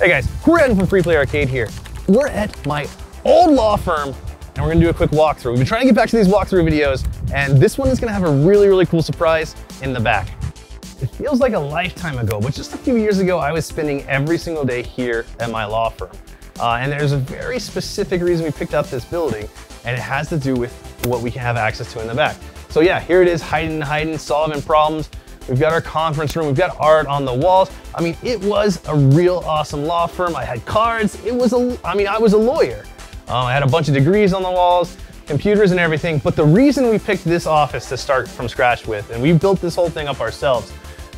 Hey guys, Corey from Free Play Arcade here. We're at my old law firm and we're gonna do a quick walkthrough. We've been trying to get back to these walkthrough videos and this one is gonna have a really, really cool surprise in the back. It feels like a lifetime ago, but just a few years ago, I was spending every single day here at my law firm. Uh, and there's a very specific reason we picked up this building and it has to do with what we can have access to in the back. So yeah, here it is, hiding, hiding, solving problems. We've got our conference room, we've got art on the walls. I mean, it was a real awesome law firm. I had cards, it was a, I mean, I was a lawyer. Um, I had a bunch of degrees on the walls, computers and everything, but the reason we picked this office to start from scratch with, and we built this whole thing up ourselves,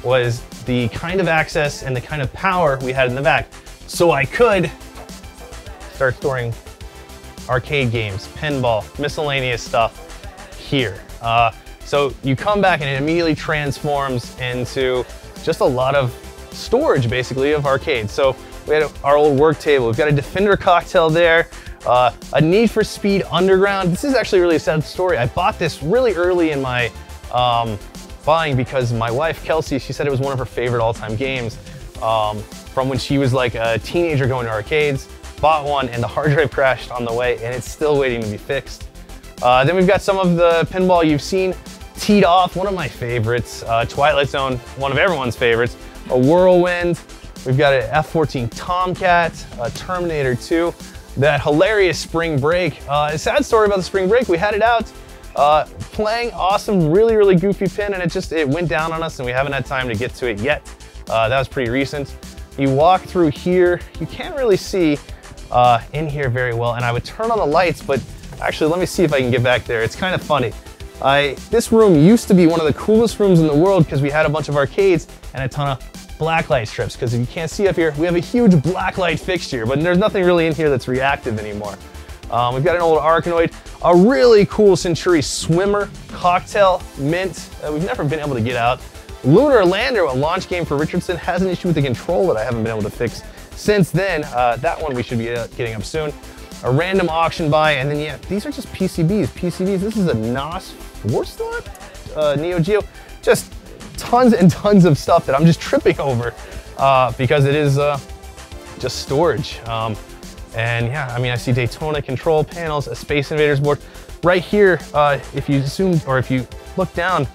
was the kind of access and the kind of power we had in the back. So I could start storing arcade games, pinball, miscellaneous stuff here. Uh, so you come back and it immediately transforms into just a lot of storage basically of arcades. So we had our old work table. We've got a Defender cocktail there, uh, a Need for Speed Underground. This is actually really a sad story. I bought this really early in my um, buying because my wife, Kelsey, she said it was one of her favorite all-time games um, from when she was like a teenager going to arcades. Bought one and the hard drive crashed on the way and it's still waiting to be fixed. Uh, then we've got some of the pinball you've seen Tee'd Off, one of my favorites, uh, Twilight Zone, one of everyone's favorites, a Whirlwind, we've got an F-14 Tomcat, a Terminator 2, that hilarious Spring Break. Uh, a sad story about the Spring Break, we had it out, uh, playing awesome, really, really goofy pin, and it just, it went down on us and we haven't had time to get to it yet. Uh, that was pretty recent. You walk through here, you can't really see uh, in here very well, and I would turn on the lights, but actually, let me see if I can get back there. It's kind of funny. I, this room used to be one of the coolest rooms in the world because we had a bunch of arcades and a ton of blacklight strips. Because if you can't see up here, we have a huge blacklight fixture, but there's nothing really in here that's reactive anymore. Um, we've got an old Arkanoid, a really cool Centuri Swimmer, Cocktail, Mint, we've never been able to get out. Lunar Lander, a launch game for Richardson, has an issue with the control that I haven't been able to fix since then. Uh, that one we should be uh, getting up soon. A random auction buy, and then yeah, these are just PCBs. PCBs, this is a NOS slot uh, Neo Geo. Just tons and tons of stuff that I'm just tripping over uh, because it is uh, just storage. Um, and yeah, I mean, I see Daytona control panels, a Space Invaders board. Right here, uh, if you zoom or if you look down,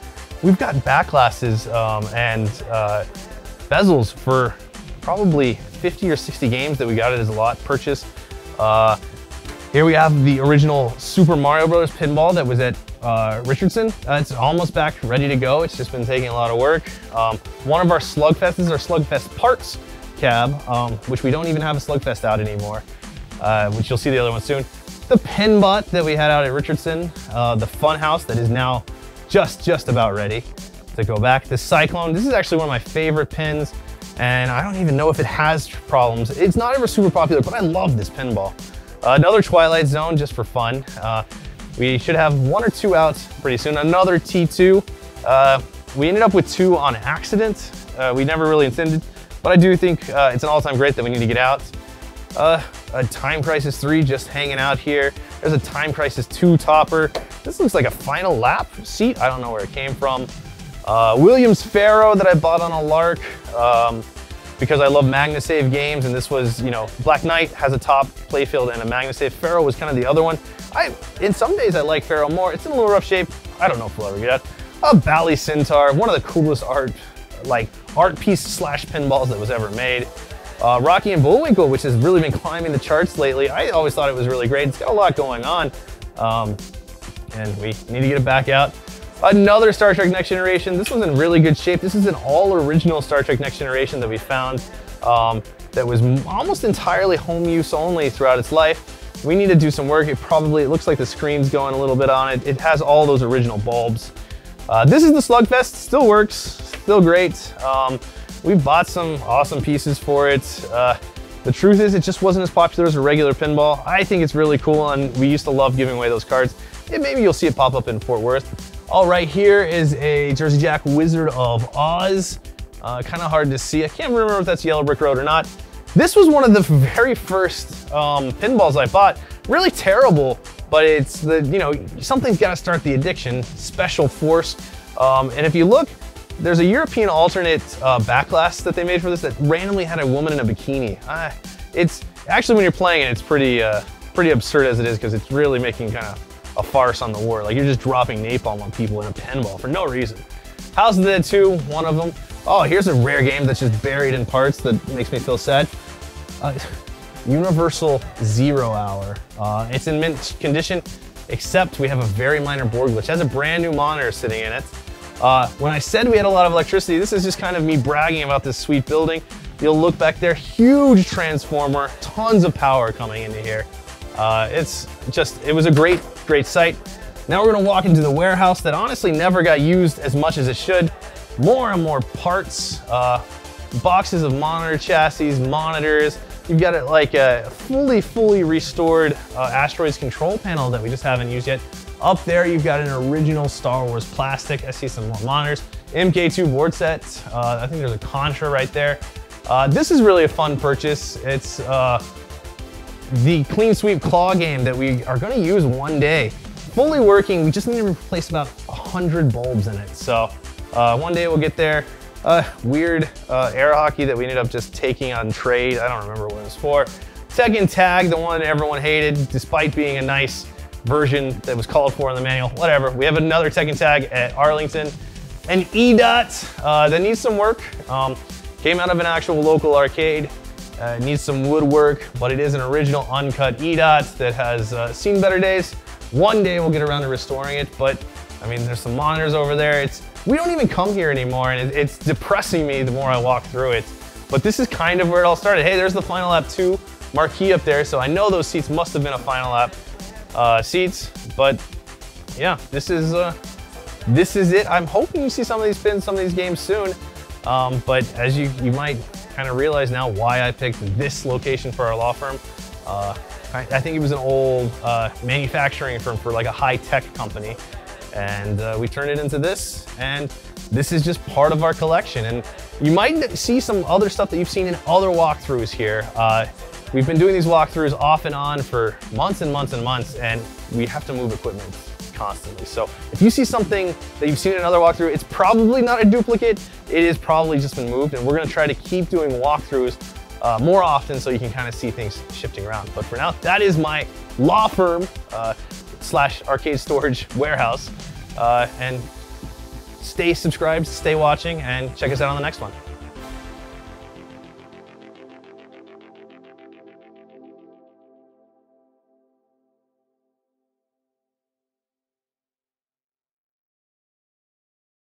we've got back glasses um, and uh, bezels for probably 50 or 60 games that we got it as a lot purchase. Uh, here we have the original Super Mario Brothers pinball that was at uh, Richardson. Uh, it's almost back, ready to go. It's just been taking a lot of work. Um, one of our Slugfests is our Slugfest parts cab, um, which we don't even have a Slugfest out anymore, uh, which you'll see the other one soon. The Pinbot that we had out at Richardson, uh, the Funhouse that is now just, just about ready to go back. The Cyclone, this is actually one of my favorite pins, and I don't even know if it has problems. It's not ever super popular, but I love this pinball. Uh, another Twilight Zone just for fun. We should have one or two out pretty soon. Another T2. Uh, we ended up with two on accident. Uh, we never really intended, but I do think uh, it's an all-time great that we need to get out. Uh, a Time Crisis 3 just hanging out here. There's a Time Crisis 2 topper. This looks like a final lap seat. I don't know where it came from. Uh, Williams Pharaoh that I bought on a lark. Um, because I love MagnaSave games, and this was, you know, Black Knight has a top playfield and a MagnaSave. Pharaoh was kind of the other one. I, in some days I like Pharaoh more. It's in a little rough shape. I don't know if we'll ever get it. A Bally Centaur, one of the coolest art, like art piece slash pinballs that was ever made. Uh, Rocky and Bullwinkle, which has really been climbing the charts lately. I always thought it was really great. It's got a lot going on. Um, and we need to get it back out. Another Star Trek Next Generation. This one's in really good shape. This is an all original Star Trek Next Generation that we found um, that was almost entirely home use only throughout its life. We need to do some work. It probably, it looks like the screen's going a little bit on it. It has all those original bulbs. Uh, this is the Slugfest, still works, still great. Um, we bought some awesome pieces for it. Uh, the truth is it just wasn't as popular as a regular pinball. I think it's really cool and we used to love giving away those cards. And maybe you'll see it pop up in Fort Worth. All right, here is a Jersey Jack Wizard of Oz. Uh, kind of hard to see. I can't remember if that's Yellow Brick Road or not. This was one of the very first um, pinballs I bought. Really terrible, but it's the, you know, something's got to start the addiction. Special Force. Um, and if you look, there's a European alternate uh, backglass that they made for this that randomly had a woman in a bikini. It's actually when you're playing it, it's pretty uh, pretty absurd as it is because it's really making kind of a farce on the war. Like you're just dropping napalm on people in a pinball for no reason. Of the 2, one of them. Oh, here's a rare game that's just buried in parts that makes me feel sad. Uh, Universal Zero Hour. Uh, it's in mint condition, except we have a very minor board glitch. It has a brand new monitor sitting in it. Uh, when I said we had a lot of electricity, this is just kind of me bragging about this sweet building. You'll look back there, huge transformer, tons of power coming into here. Uh, it's just, it was a great, great site. Now we're gonna walk into the warehouse that honestly never got used as much as it should. More and more parts, uh, boxes of monitor chassis, monitors. You've got it like a fully, fully restored uh, Asteroids control panel that we just haven't used yet. Up there, you've got an original Star Wars plastic. I see some more monitors. MK2 board set. Uh, I think there's a Contra right there. Uh, this is really a fun purchase. It's uh, the Clean Sweep Claw game that we are gonna use one day. Fully working, we just need to replace about 100 bulbs in it. So uh, one day we'll get there. Uh, weird uh, air hockey that we ended up just taking on trade. I don't remember what it was for. Second Tag, the one everyone hated, despite being a nice version that was called for in the manual, whatever. We have another second Tag at Arlington. An EDOT uh, that needs some work. Um, came out of an actual local arcade. Uh, needs some woodwork, but it is an original uncut EDOT that has uh, seen better days. One day we'll get around to restoring it, but I mean, there's some monitors over there. It's We don't even come here anymore, and it, it's depressing me the more I walk through it. But this is kind of where it all started. Hey, there's the Final Lap 2 marquee up there, so I know those seats must have been a Final Lap uh, seats. But yeah, this is uh, this is it. I'm hoping you see some of these spins, some of these games soon. Um, but as you, you might kind of realize now why I picked this location for our law firm. Uh, I, I, think it was an old uh, manufacturing firm for like a high-tech company. And uh, we turned it into this, and this is just part of our collection. And you might see some other stuff that you've seen in other walkthroughs here. Uh, We've been doing these walkthroughs off and on for months and months and months, and we have to move equipment constantly. So if you see something that you've seen in another walkthrough, it's probably not a duplicate. It is probably just been moved, and we're gonna try to keep doing walkthroughs uh, more often so you can kind of see things shifting around. But for now, that is my law firm uh, slash arcade storage warehouse. Uh, and stay subscribed, stay watching, and check us out on the next one.